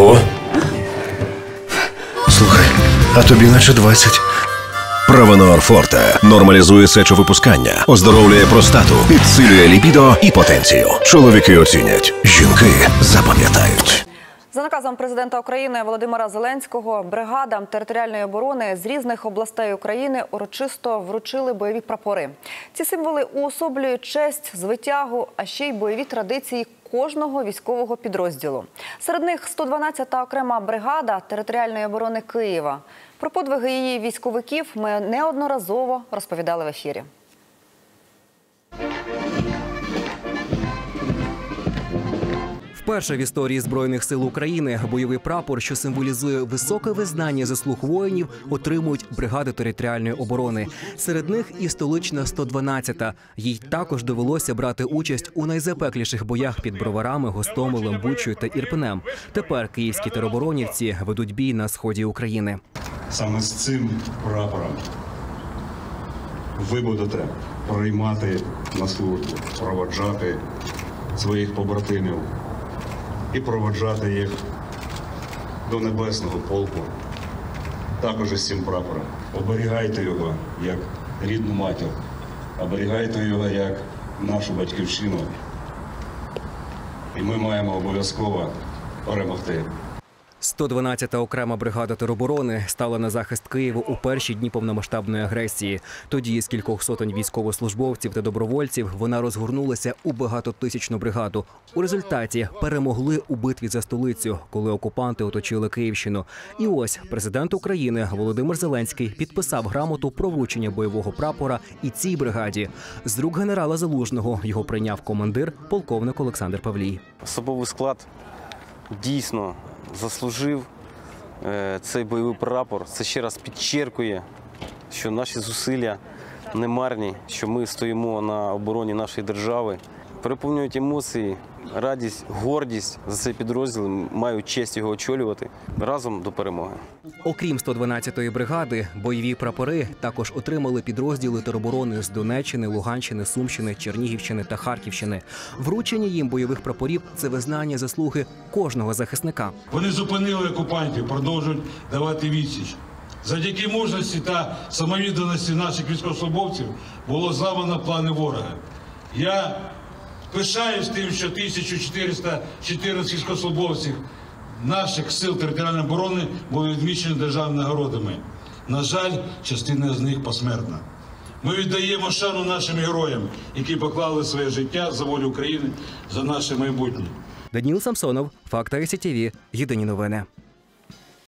Ого. Слухай, а тобі наче 20. Правонор Форте нормалізує сечовипускання, оздоровлює простату, підсилює лібідо і потенцію. Чоловіки оцінять, жінки запам'ятають. За наказом президента України Володимира Зеленського бригадам територіальної оборони з різних областей України урочисто вручили бойові прапори. Ці символи уособлюють честь, звитягу, а ще й бойові традиції кожного військового підрозділу. Серед них 112-та окрема бригада територіальної оборони Києва. Про подвиги її військовиків ми неодноразово розповідали в ефірі. Вперше в історії збройних сил України бойовий прапор, що символізує високе визнання заслуг воїнів, отримують бригади територіальної оборони. Серед них і столична 112-та. Їй також довелося брати участь у найзапекліших боях під броварами, Гостомелем, Бучою та Ірпенем. Тепер київські тероборонівці ведуть бій на сході України. Саме з цим прапором ви будете приймати на службу, проводжати своїх побратимів і проводжати їх до небесного полку. Також із цим прапором. Оберігайте його як рідну матір, оберігайте його як нашу батьківщину. І ми маємо обов'язково перемогти. 112-та окрема бригада тероборони стала на захист Києва у перші дні повномасштабної агресії. Тоді з кількох сотень військовослужбовців та добровольців вона розгорнулася у багатотисячну бригаду. У результаті перемогли у битві за столицю, коли окупанти оточили Київщину. І ось президент України Володимир Зеленський підписав грамоту про вручення бойового прапора і цій бригаді. З рук генерала Залужного його прийняв командир полковник Олександр Павлій. Особовий склад дійсно заслужив е, цей бойовий прапор. Це ще раз підчеркує, що наші зусилля не марні, що ми стоїмо на обороні нашої держави. Переповнюють емоції, радість, гордість за цей підрозділ. Маю честь його очолювати разом до перемоги. Окрім 112-ї бригади, бойові прапори також отримали підрозділи тероборони з Донеччини, Луганщини, Сумщини, Чернігівщини та Харківщини. Вручення їм бойових прапорів це визнання заслуги кожного захисника. Вони зупинили окупантів, продовжують давати відсіч. Завдяки мужності та самовідданості наших військовослужбовців було зламано плани ворога. Я пишаюсь тим, що 1414 військовослужбовців наших сил територіальної оборони були відмічені державними нагородами. На жаль, частина з них посмертна. Ми віддаємо шану нашим героям, які поклали своє життя за волю України, за наше майбутнє. Даніл Самсонов, Факти ICTV, Єдині новини.